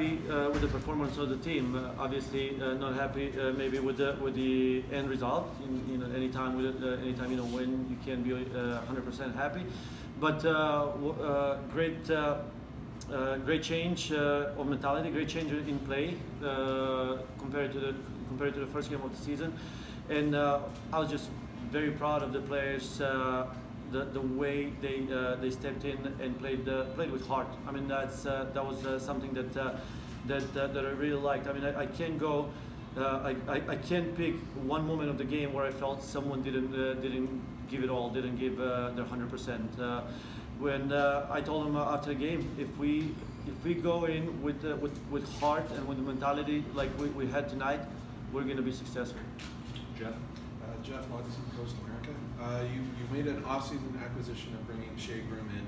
happy uh, with the performance of the team. Uh, obviously, uh, not happy maybe with the with the end result. In, you know, anytime with anytime you know win, you can be 100% happy. But great. Uh, great change uh, of mentality, great change in play uh, compared to the compared to the first game of the season, and I was just very proud of the players the, the way they uh, they stepped in and played uh, played with heart. I mean that's uh, that was uh, something that uh, that uh, that I really liked. I mean I, I can't go. I, I, I, can't pick one moment of the game where I felt someone didn't didn't give it all, didn't give their hundred percent. When I told them after the game, if we if we go in with with with heart and with the mentality like we, we had tonight, we're going to be successful. Jeff. Jeff Watson, Prost Amerika. Uh, you, you made an off-season acquisition of bringing Shea Groom in.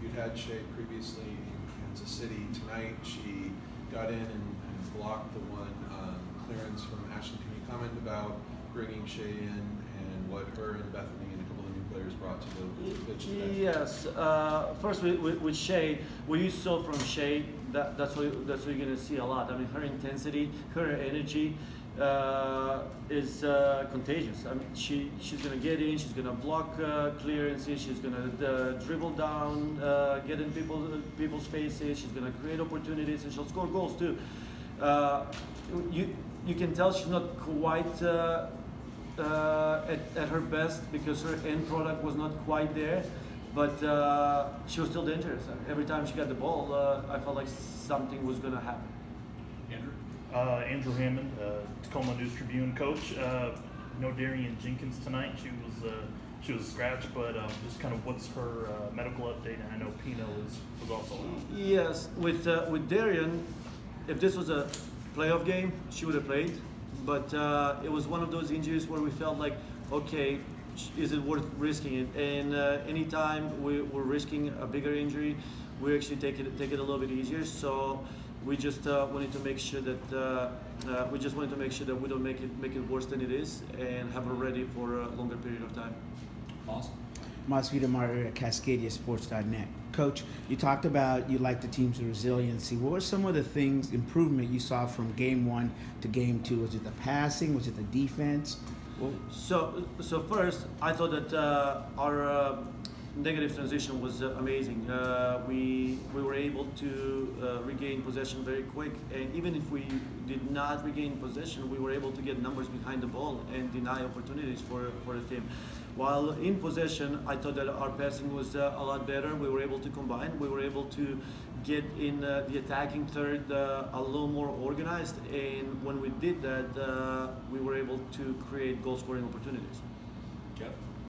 You'd had Shea previously in Kansas City. Tonight she got in and, and blocked the one um, clearance from Ashlyn. Can you comment about bringing Shea in and what her and Bethany and a couple of new players brought to the, pitch? Yes. Uh, first, with, with, with Shea, what you saw from Shea, that, that's, what, that's what you're going to see a lot. I mean, her intensity, her energy uh, is uh, contagious. I mean, she she's gonna get in, she's gonna block uh, clearances, she's gonna uh, dribble down, uh, get in people people's faces, she's gonna create opportunities, and she'll score goals too. Uh, you you can tell she's not quite at, at her best because her end product was not quite there, but she was still dangerous. Every time she got the ball, I felt like something was gonna happen. Uh, Andrew Hammond, uh, Tacoma News Tribune coach. Uh, no Darian Jenkins tonight. She was uh, she was scratched, but um, just kind of what's her uh, medical update? And I know Pinoe was, was also out. Yes, with uh, with Darian, if this was a playoff game, she would have played. But uh, it was one of those injuries where we felt like, okay, is it worth risking it? And uh, anytime we, we're risking a bigger injury, we actually take it take it a little bit easier. So we just uh, wanted to make sure that uh, uh, we just wanted to make sure that we don't make it make it worse than it is and have it ready for a longer period of time. Awesome. Mazvita Maraire at CascadiaSports.net. Coach, you talked about you like the team's resiliency. What were some of the things, improvement you saw from game one to game two? Was it the passing? Was it the defense? So, so first, I thought that uh, our uh, negative transition was uh, amazing. Uh, we we were able to uh, regain possession very quick, and even if we did not regain possession, we were able to get numbers behind the ball and deny opportunities for for the team. While in possession, I thought that our passing was uh, a lot better. We were able to combine. We were able to get in uh, the attacking third uh, a little more organized, and when we did that, we were able to create goal scoring opportunities. Jeff.